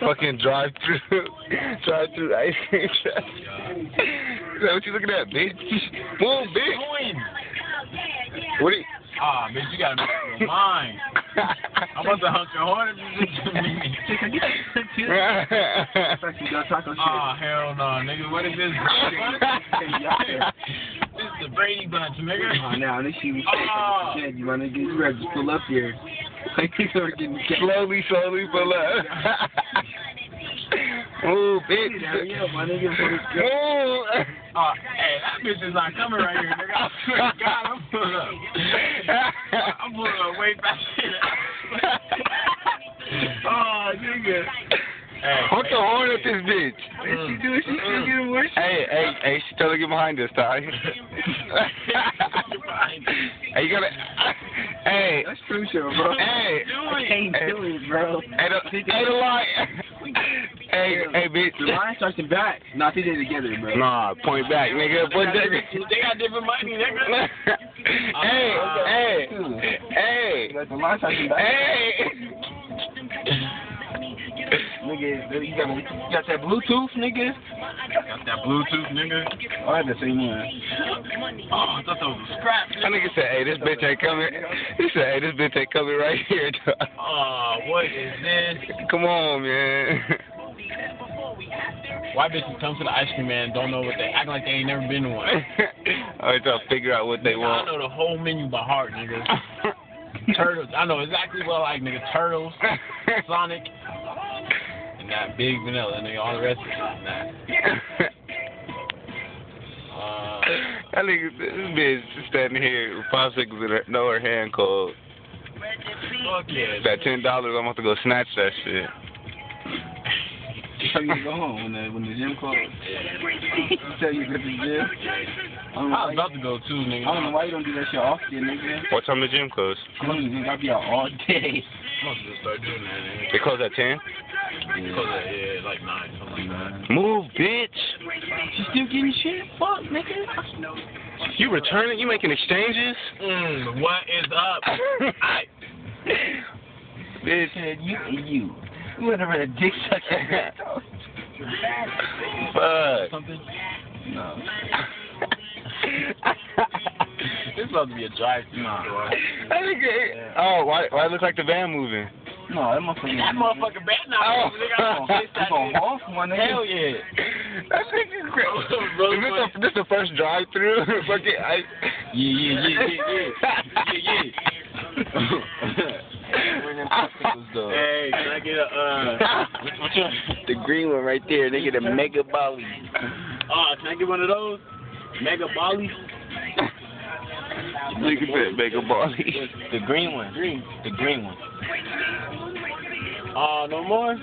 Fucking drive through, drive through ice cream truck. Is that what you looking at, bitch? Move, bitch. What? Are you... Ah, bitch, you gotta make your mind. I'm about to hunt your horn if you listen to me. Ah, hell no, nigga. What is this? This is the Brady Bunch, nigga. Oh, now this shit was Ah. oh. you want to get you ready to pull up here. Like you are getting slowly, slowly pull up. Move, bitch. Hurry up, my nigga. before it's. Move. Oh, hey, that bitch is not coming right here, nigga. I swear to God, I'm pulling up. I'm pulling up way back here. Hey, Honk the horn at this bitch. Mm. What she doing? She still mm. getting worse? Hey, hey, hey, she tell her to get behind us, Ty. hey, you gotta. Hey, That's true, shit, bro. hey, I can't hey, do it, bro. hey, the, hey, the line. Hey, hey, The line starts to back. Nah, they did it together, bro. Nah, point back, nigga. Point back. They got different money, nigga. hey, uh, hey, hey, the line starts to back. hey. Nigga, you got, you got that Bluetooth, nigga? Got that Bluetooth, nigga. Oh, I had the same one. Oh, I thought that was a scrap. That nigga said, hey, this bitch ain't coming. He said, hey, this bitch ain't coming right here, dog. Oh, what is this? Come on, man. Why bitches come to the ice cream man and don't know what they act like they ain't never been to one. I trying to figure out what they want. I know the whole menu by heart, nigga. Turtles. I know exactly what I like, nigga. Turtles, Sonic, and that big vanilla, nigga. All the rest of it is not. Uh, that nigga, this bitch standing here with popsicles in her, know her hand cold. fuck yeah. That ten dollars, I'm about to go snatch that shit. Tell you to go home when the, when the gym closed. Yeah. Tell you to go to the gym. I don't, I why was you, about to go too, nigga. I don't know why you don't do that shit often, nigga. What time the gym close? Come on, nigga. I be out all day. I'm about to start doing that, nigga. They close at ten. Because, uh, yeah, like nine, something like that. Move, bitch. You still getting shit? Fuck, nigga. You returning? You making exchanges? Mm, what is up? I, bitch. Said you and you. You would have read a dick sucker. Fuck. something? no. This is about to be a drive-through. Nah. That nigga. Oh, why? Why it look like the van moving? No, that motherfucker. That motherfucker bad now. Oh. Nigga, I'm gonna fix You that gonna nigga. honk one nigga? Hell yeah. That nigga crazy. Bro, Is this the, this the first drive-through? Fucking I. Yeah, yeah, yeah, yeah, yeah. Yeah, yeah. Hey, can I get a, uh, what's your, The green one right there, nigga, the mega bolly. uh, can I get one of those? Mega Bollies? Nigga said make a bally. The green one. Green. The green one. Uh, no more?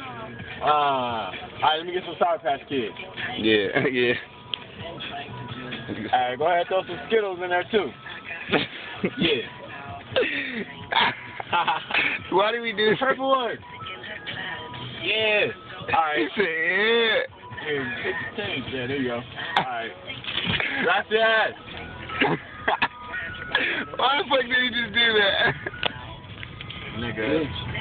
Uh, alright, let me get some Sour Patch Kids. Yeah, yeah. Alright, go ahead, throw some Skittles in there too. Yeah. Why do we do this? Purple one. Yeah. He Alright. said, yeah. Yeah, fifty cents. Yeah, there you go. Alright. Gracias. Why the fuck did he just do that? Nigga.